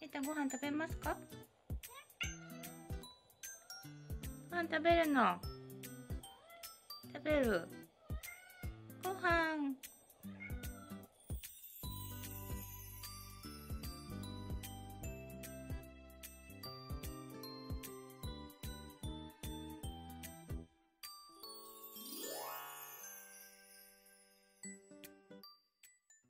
えご飯食べますか？パン食べるの。食べる。